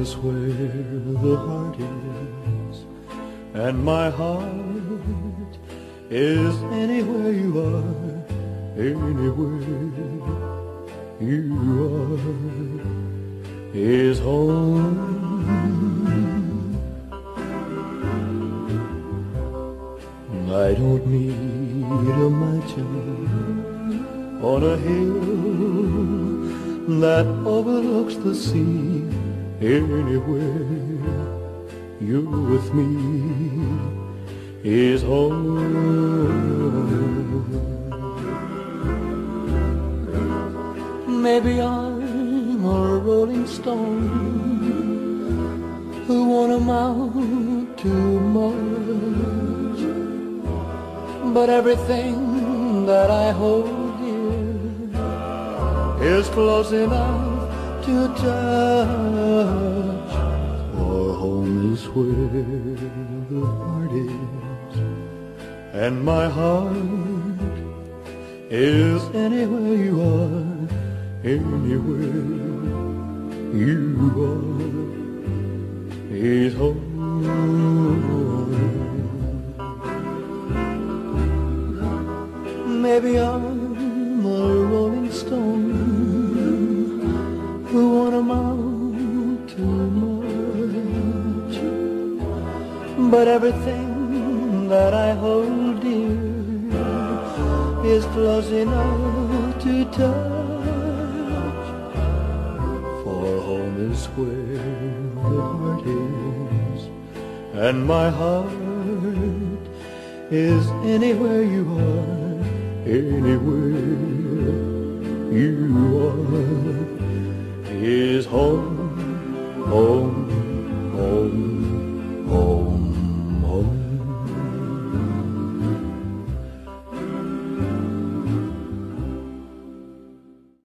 the heart is, and my heart is anywhere you are, anywhere you are is home. I don't need a mansion on a hill that overlooks the sea. Anywhere you're with me is home. Maybe I'm a rolling stone who won't amount to much, but everything that I hold dear is close enough to touch. Where the heart is, and my heart is anywhere you are, anywhere you are is home. Maybe I'm a rolling stone who won't amount but everything that I hold dear is close enough to touch. For home is where the heart is, and my heart is anywhere you are, anywhere you are is home, home, home.